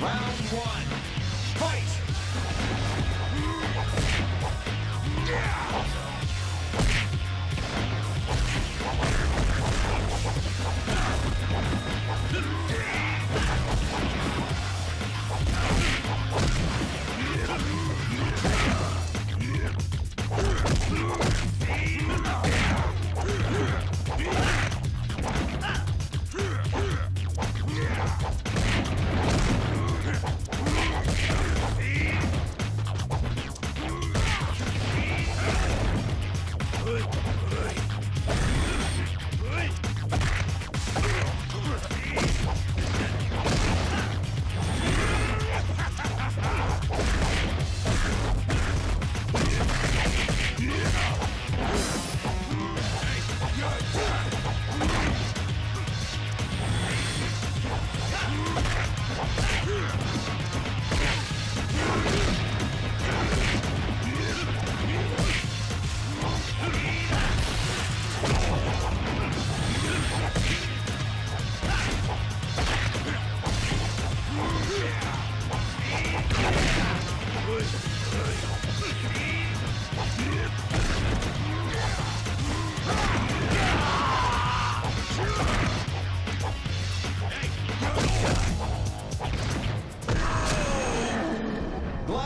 Round one. Fight!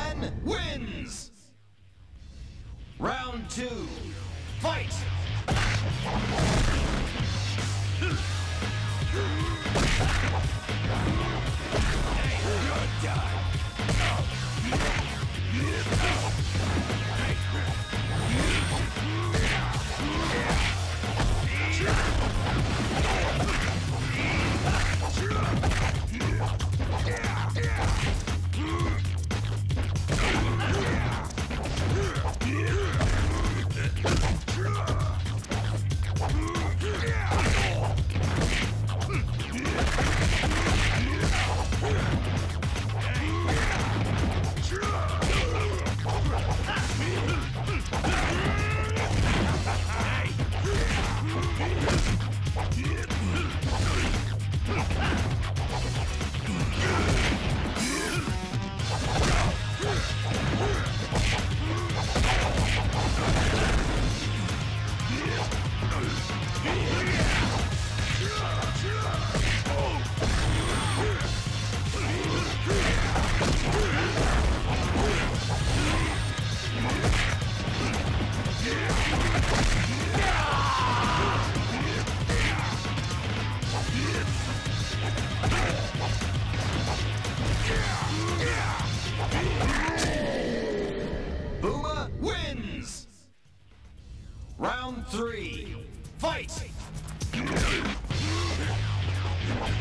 Glen wins! Round two. Fight!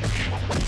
What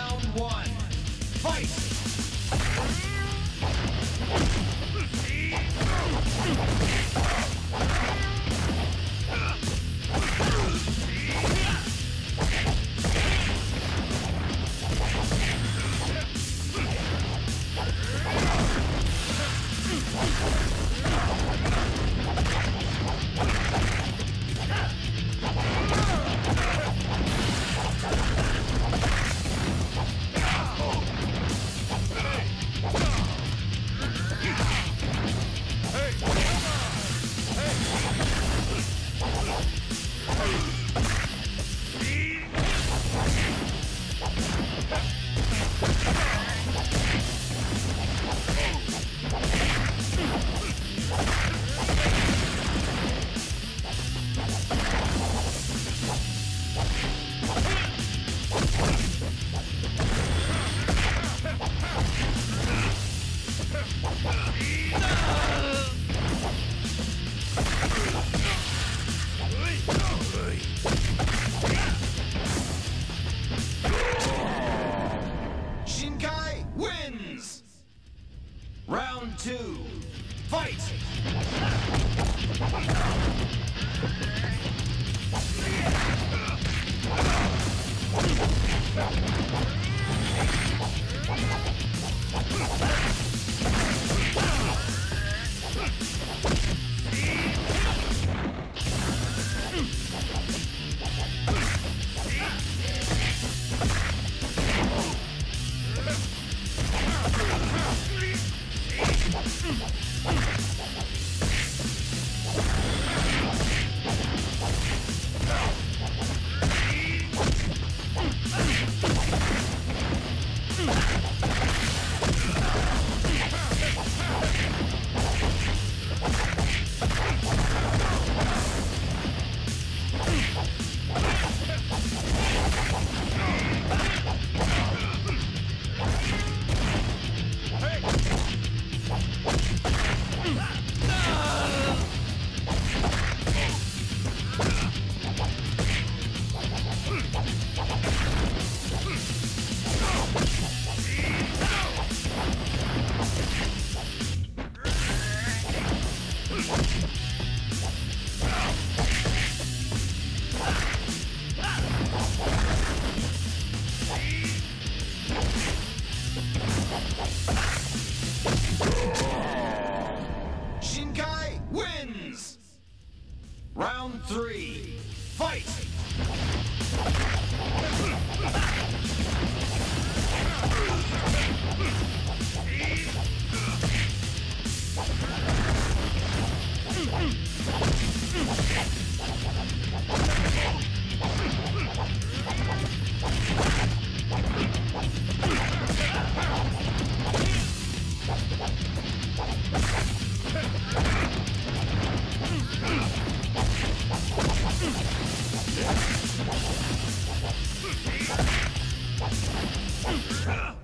Round one. Fight! Shinkai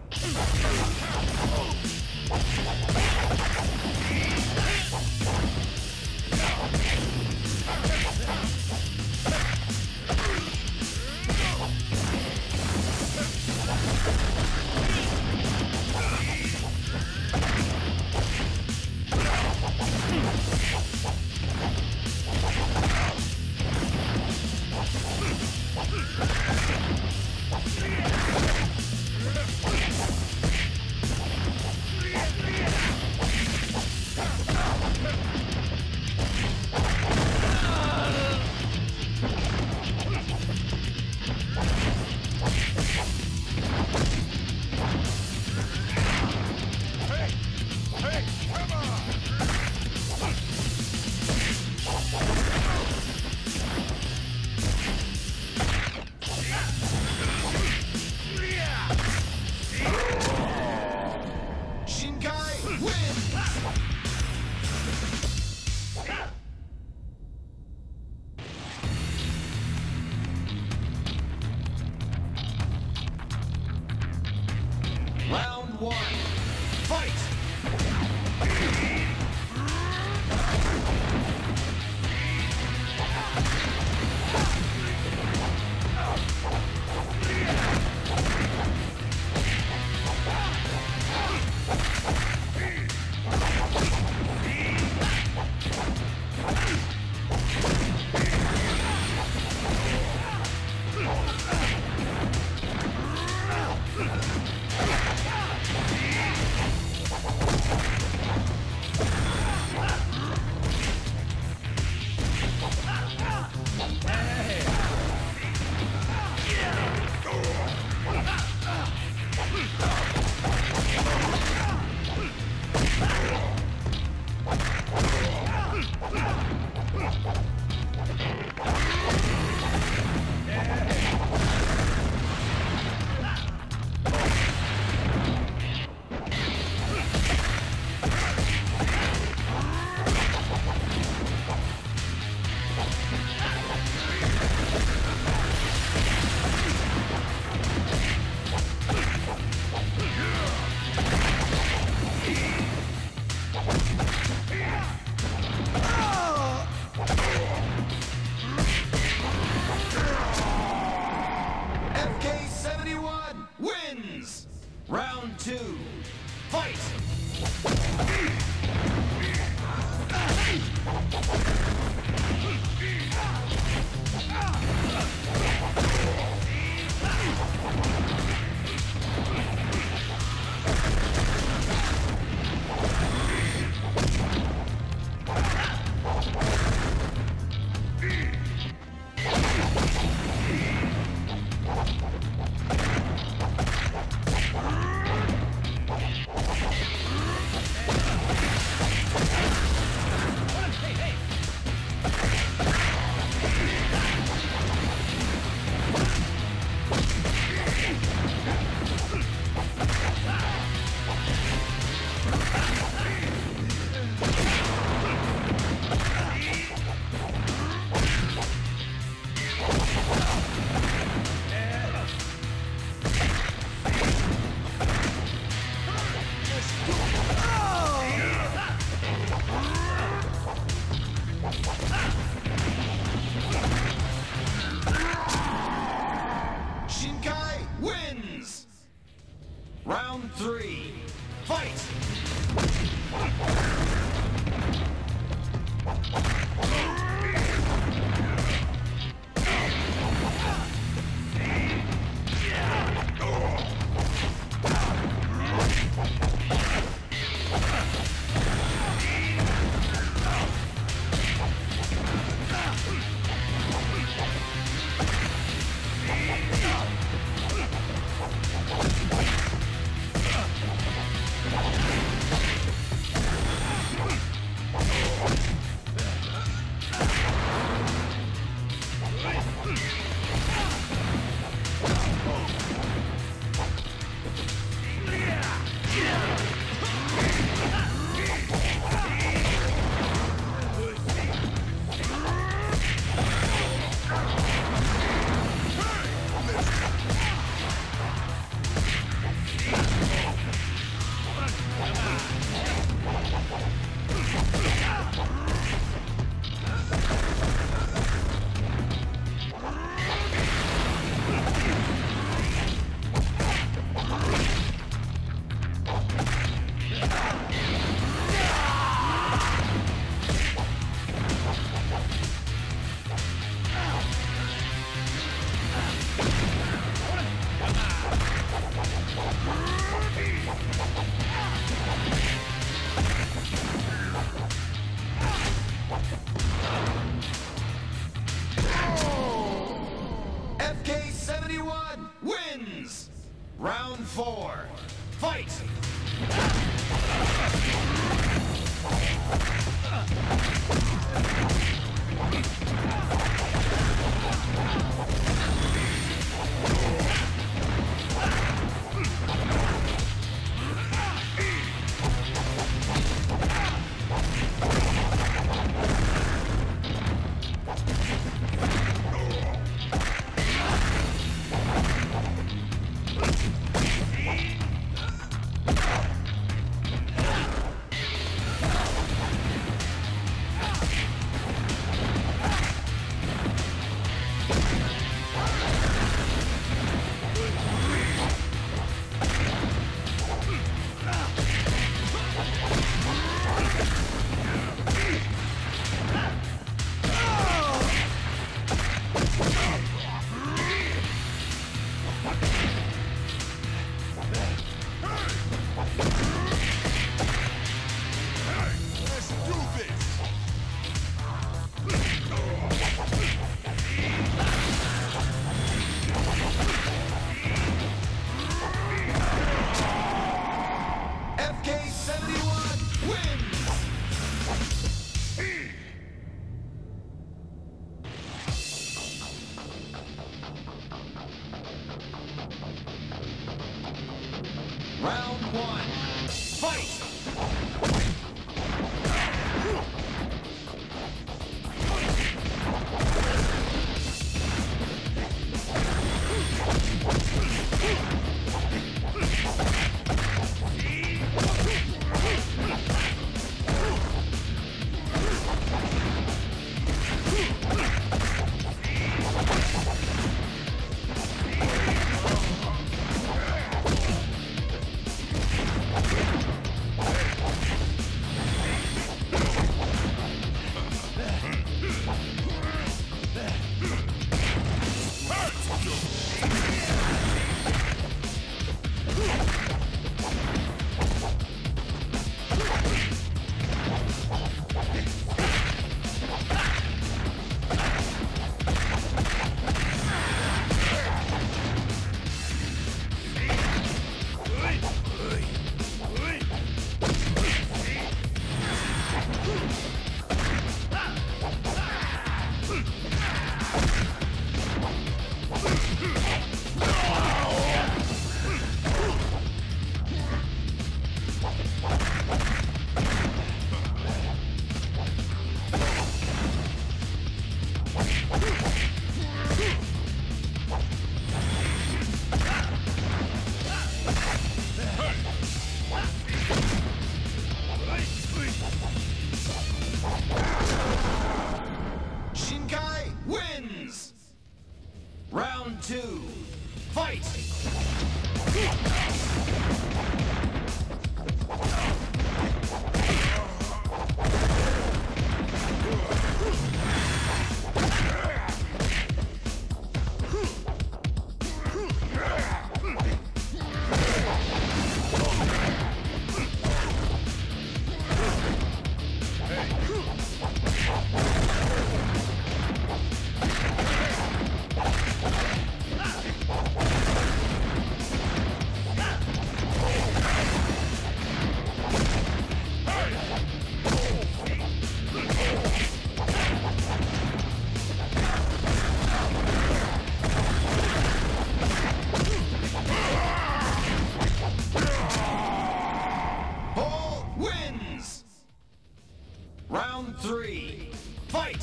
three. Fight!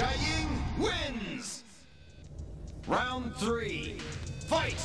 Sha Ying wins! Round three. Fight!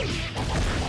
Let's go.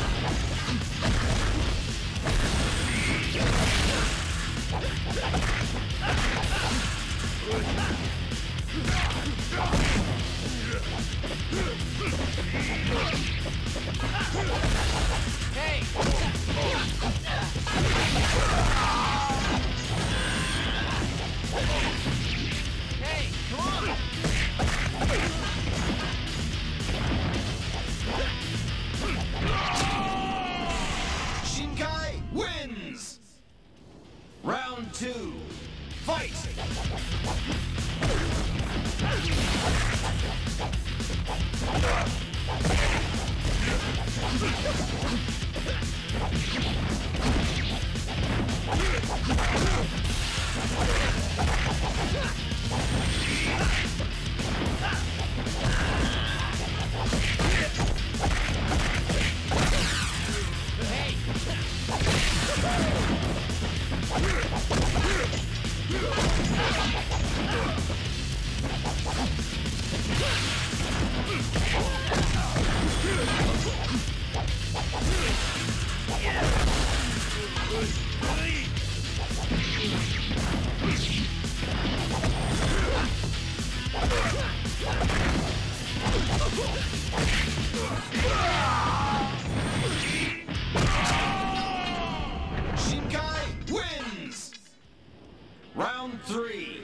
Three.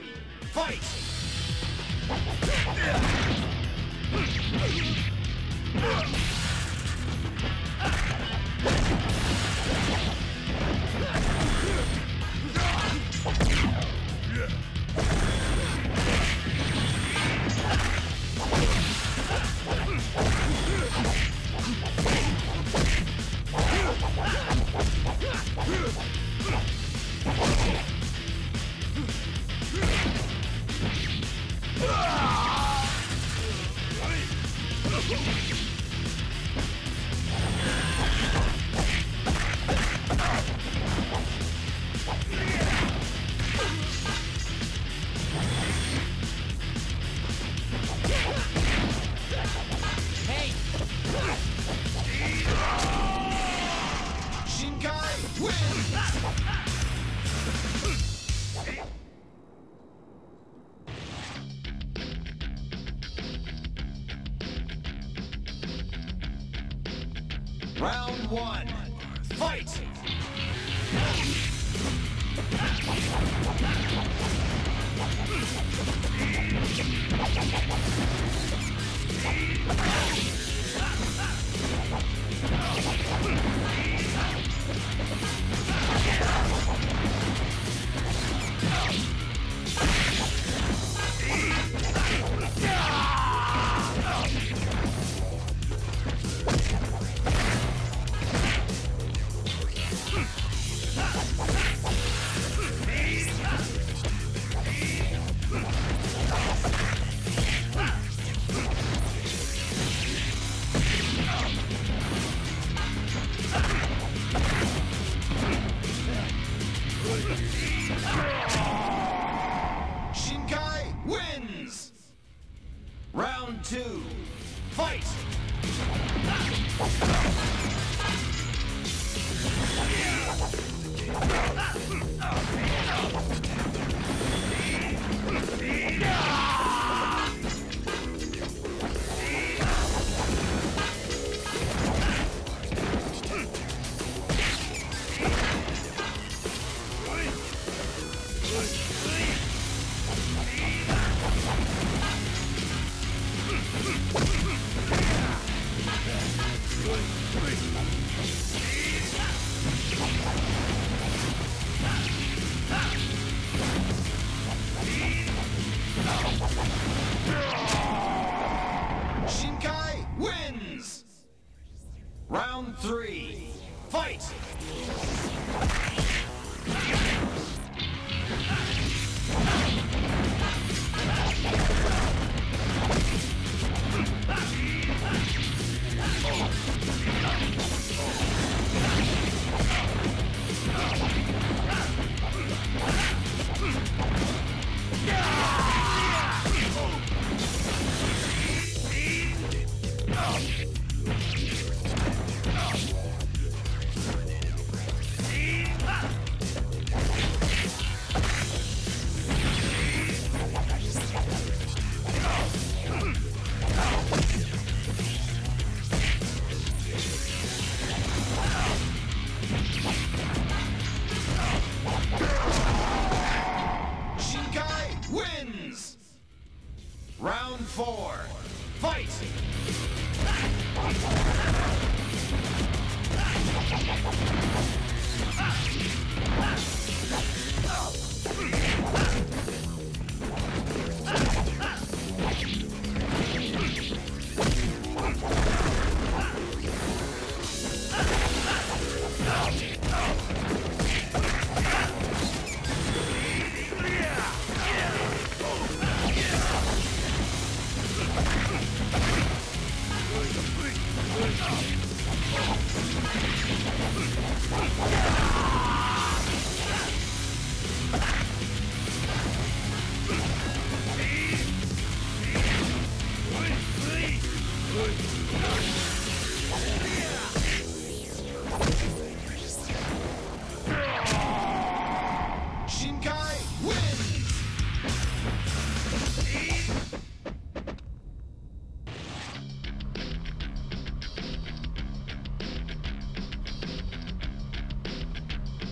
Fight!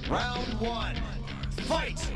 Round one, fight!